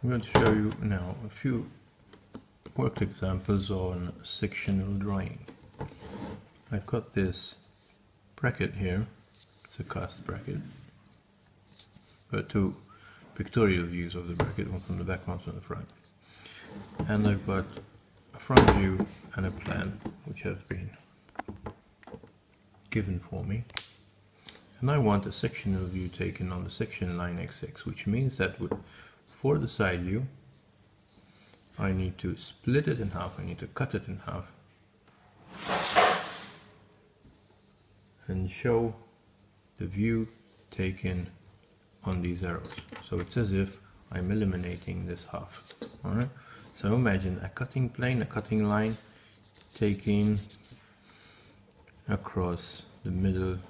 I'm going to show you now a few worked examples on sectional drawing. I've got this bracket here, it's a cast bracket. Got two pictorial views of the bracket, one from the back, one from the front. And I've got a front view and a plan, which have been given for me. And I want a sectional view taken on the section line XX, which means that for the side view, I need to split it in half, I need to cut it in half, and show the view taken on these arrows. So it's as if I'm eliminating this half. Alright? So imagine a cutting plane, a cutting line taking across the middle of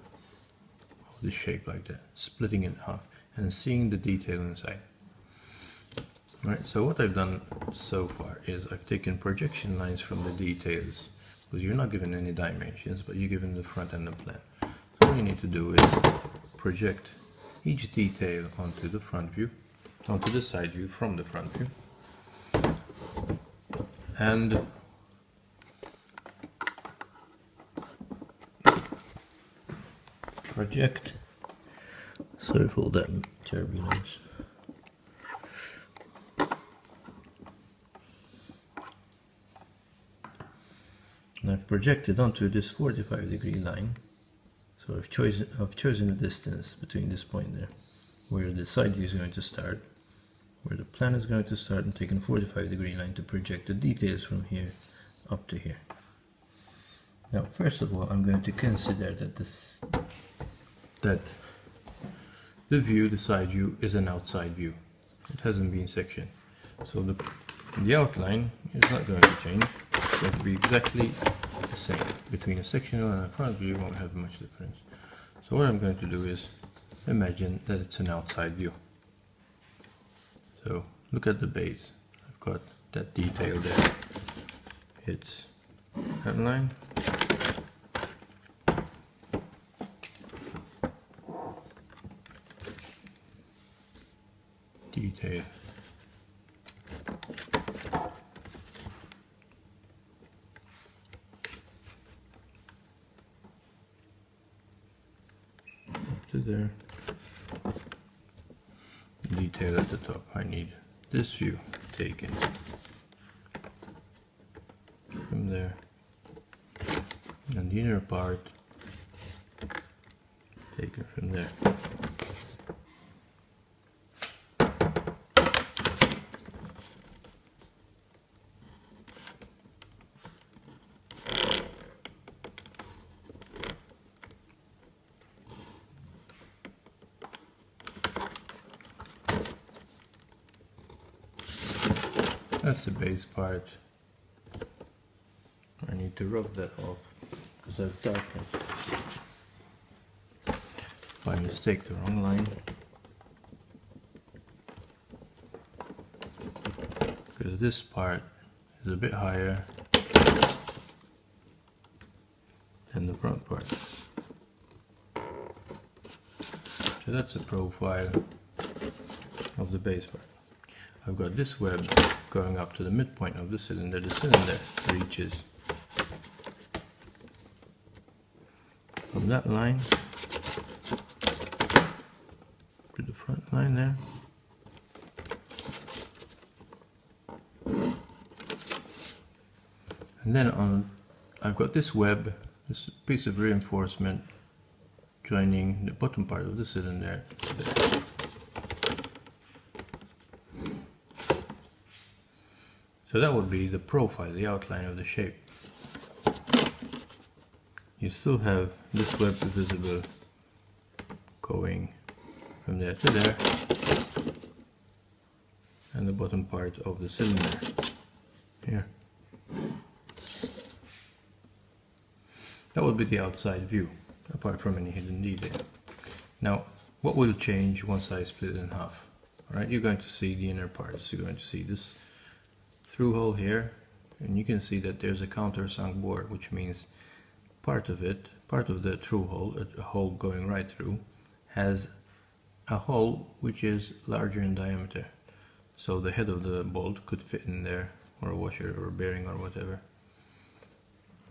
the shape like that, splitting it in half and seeing the detail inside. Right, so what I've done so far is I've taken projection lines from the details because you're not given any dimensions but you're given the front and the plan. So all you need to do is project each detail onto the front view, onto the side view from the front view and project sorry for all that turbulence and I've projected onto this 45 degree line so I've chosen I've chosen distance between this point there where the side view is going to start where the plan is going to start and taken 45 degree line to project the details from here up to here now first of all I'm going to consider that this that the view, the side view, is an outside view. It hasn't been sectioned. So the, the outline is not going to change. It's going to be exactly the same. Between a sectional and a front view won't have much difference. So what I'm going to do is imagine that it's an outside view. So look at the base. I've got that detail there. It's outline detail. There. Detail at the top. I need this view taken from there. And the inner part taken from there. That's the base part. I need to rub that off because I've darkened by mistake the wrong line. Because this part is a bit higher than the front part. So that's a profile of the base part. I've got this web going up to the midpoint of the cylinder. The cylinder reaches from that line to the front line there. And then on, I've got this web, this piece of reinforcement joining the bottom part of the cylinder. So that would be the profile, the outline of the shape. You still have this web visible going from there to there and the bottom part of the cylinder here. That would be the outside view apart from any hidden detail. Now what will change once I split it in half? Alright, you're going to see the inner parts. You're going to see this through hole here and you can see that there's a countersunk bore which means part of it, part of the through hole, a hole going right through, has a hole which is larger in diameter. so the head of the bolt could fit in there or a washer or a bearing or whatever.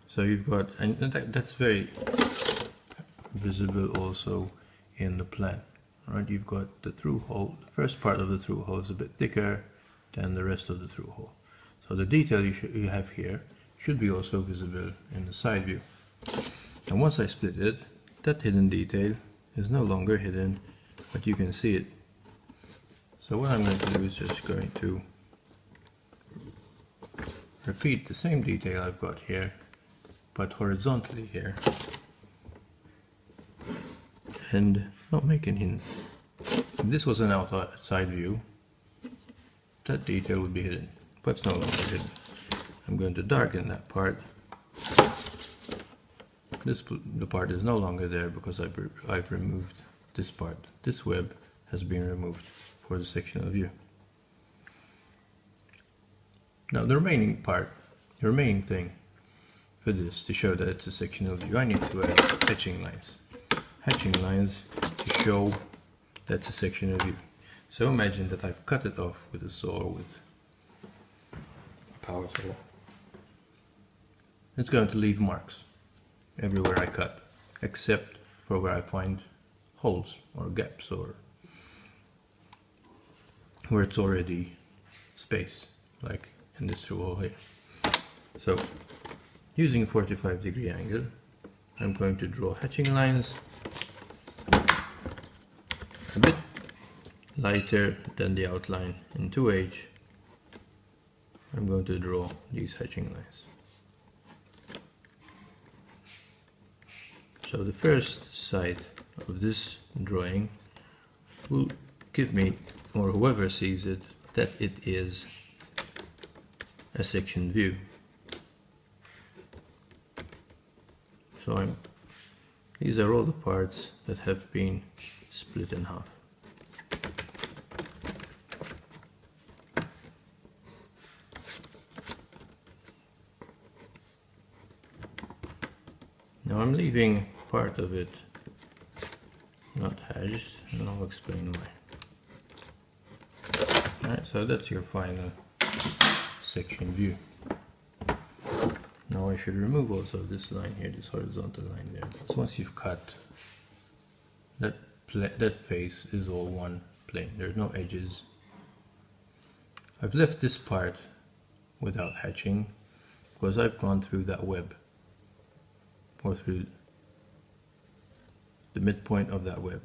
So you've got and that, that's very visible also in the plan right? You've got the through hole the first part of the through hole is a bit thicker than the rest of the through hole so the detail you, you have here should be also visible in the side view. And once I split it that hidden detail is no longer hidden but you can see it. So what I'm going to do is just going to repeat the same detail I've got here but horizontally here and not make any hidden. If this was an outside view that detail would be hidden but it's no longer hidden. I'm going to darken that part. This the part is no longer there because I've, re I've removed this part. This web has been removed for the sectional view now the remaining part the remaining thing for this to show that it's a sectional view I need to add hatching lines. Hatching lines to show that's a sectional view so imagine that I've cut it off with a saw with it's going to leave marks. Everywhere I cut except for where I find holes or gaps or where it's already space like in this hole here. So using a 45 degree angle I'm going to draw hatching lines a bit lighter than the outline in 2H I'm going to draw these hatching lines So the first side of this drawing will give me, or whoever sees it, that it is a section view. So I'm, these are all the parts that have been split in half. Now I'm leaving part of it not hatched and I'll explain why. Alright, so that's your final section view. Now I should remove also this line here, this horizontal line there. So once you've cut, that that face is all one plane. There's no edges. I've left this part without hatching because I've gone through that web or through the midpoint of that web.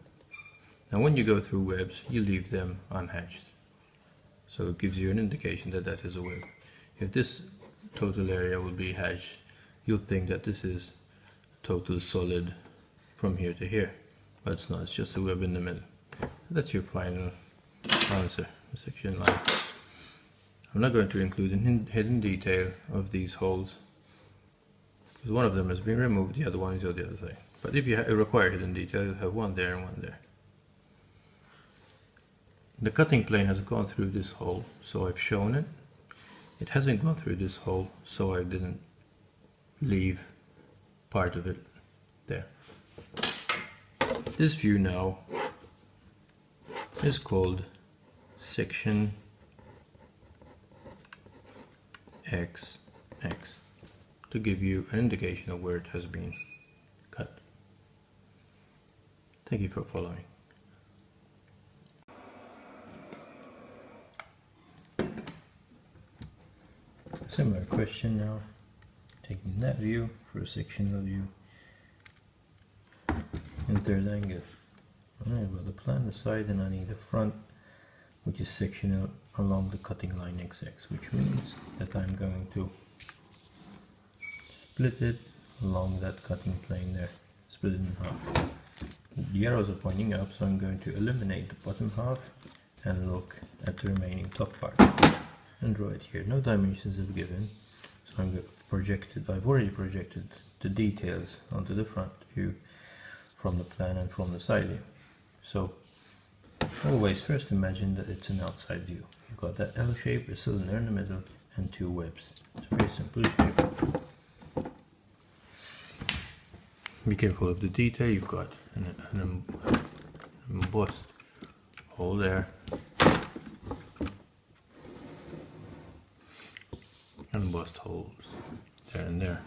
Now when you go through webs, you leave them unhatched. So it gives you an indication that that is a web. If this total area will be hatched, you'll think that this is total solid from here to here. But it's not, it's just a web in the middle. That's your final answer, section line. I'm not going to include a hidden detail of these holes one of them has been removed, the other one is on the other side. But if you require hidden detail, you have one there and one there. The cutting plane has gone through this hole, so I've shown it. It hasn't gone through this hole, so I didn't leave part of it there. This view now is called section XX to give you an indication of where it has been cut. Thank you for following. Similar question now, taking that view for a sectional view in third angle. Alright, well the plan the side and I need a front which is sectional along the cutting line XX, which means that I'm going to split it along that cutting plane there, split it in half the arrows are pointing up so I'm going to eliminate the bottom half and look at the remaining top part and draw it here. No dimensions are given so I'm projected, I've already projected the details onto the front view from the plan and from the side view. So always first imagine that it's an outside view. You've got that L shape, a cylinder in the middle and two webs. It's a very simple shape be careful of the detail. You've got an, an embossed hole there. And embossed holes there and there.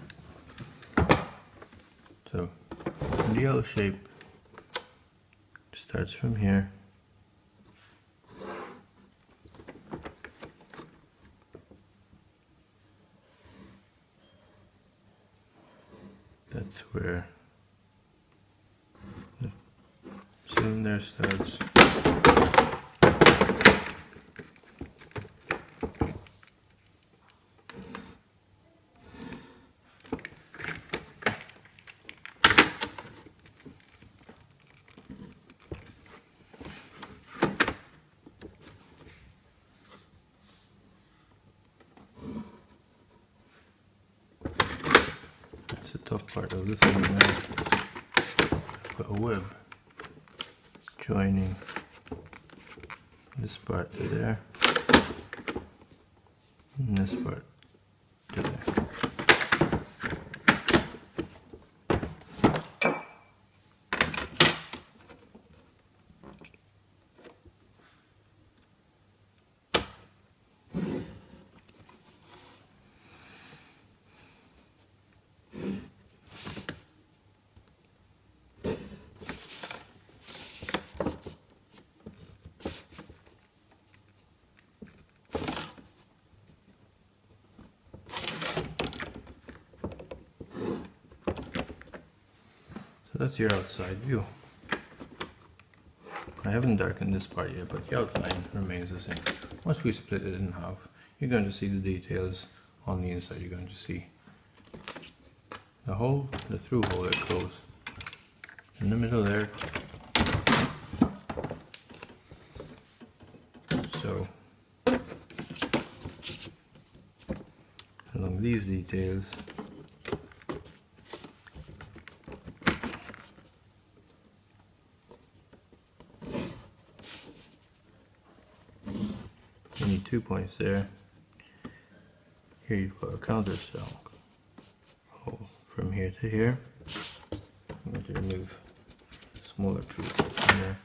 So the yellow shape starts from here. That's where cylinder starts. That's the top part of thing now. I've got a web joining this part to there. And this part to there. So that's your outside view. I haven't darkened this part yet, but the outline remains the same. Once we split it in half, you're going to see the details on the inside. You're going to see the hole, the through hole that goes in the middle there. So, along these details, Two points there. Here you've got a counter cell hole from here to here. I'm going to remove smaller two from there.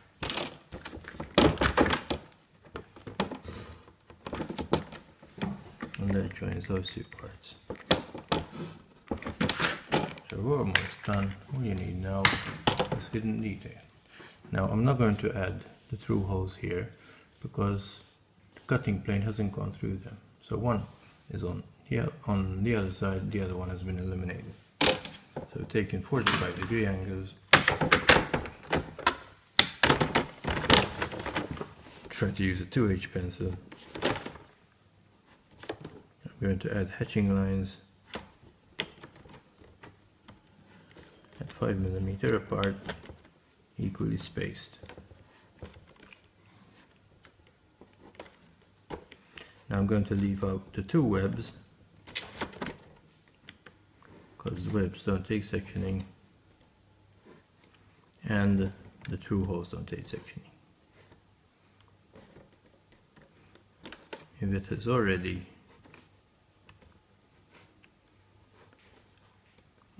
And that joins those two parts. So we're almost done. All you need now is hidden detail. Now I'm not going to add the through holes here because cutting plane hasn't gone through them. So one is on here on the other side, the other one has been eliminated. So taking 45 degree angles, try to use a 2H pencil. I'm going to add hatching lines at 5 millimeter apart, equally spaced. Now I'm going to leave out the two webs because the webs don't take sectioning and the true holes don't take sectioning. If it has already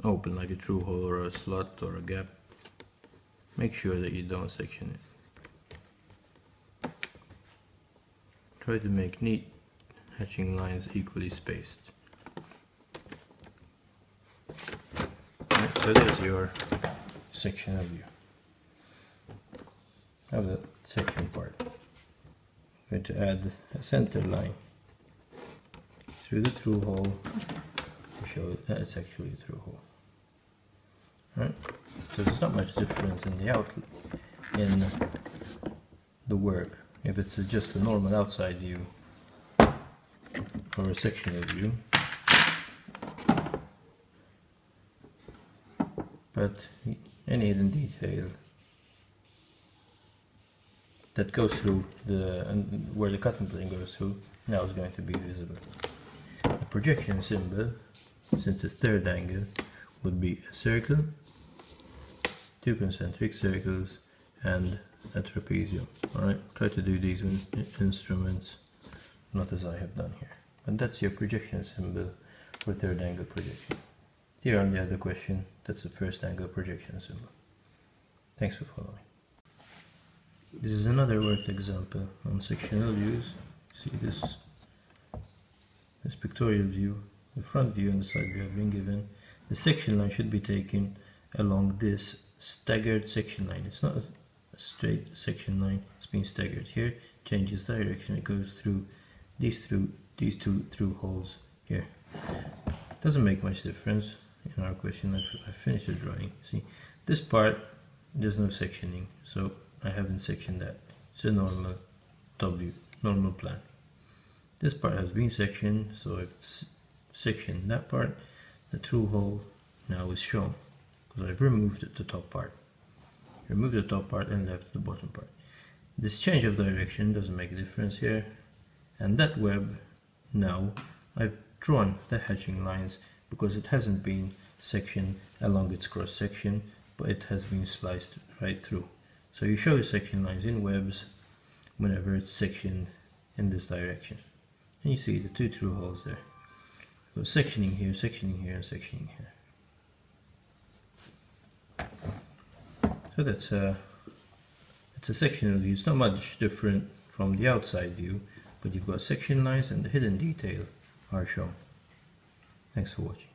open like a true hole or a slot or a gap, make sure that you don't section it. Try to make neat hatching lines equally spaced. So there's your section of view of the section part. I'm going to add a center line through the through hole to show that it's actually a through hole. Right? So there's not much difference in the out in the work if it's just a normal outside view or a sectional view. But any hidden detail that goes through the and where the cutting plane goes through now is going to be visible. The projection symbol, since it's third angle, would be a circle, two concentric circles, and a trapezium. Alright, try to do these in instruments, not as I have done here. And that's your projection symbol for third angle projection. Here on the other question, that's the first angle projection symbol. Thanks for following. This is another worked example on sectional views. See this, this pictorial view The front view and the side view have been given. The section line should be taken along this staggered section line. It's not a straight section line, it's being staggered. Here changes direction, it goes through these through these two through holes here. Doesn't make much difference in our question. I finished the drawing. See, this part there's no sectioning, so I haven't sectioned that. It's a normal W, normal plan. This part has been sectioned, so I've sectioned that part. The through hole now is shown because I've removed the top part. Remove the top part and left the bottom part. This change of direction doesn't make a difference here. And that web, now I've drawn the hatching lines because it hasn't been sectioned along its cross section, but it has been sliced right through. So you show your section lines in webs whenever it's sectioned in this direction. And you see the two through holes there. So sectioning here, sectioning here, and sectioning here. So that's a, it's a sectional view. It's not much different from the outside view, but you've got section lines and the hidden detail are shown. Thanks for watching.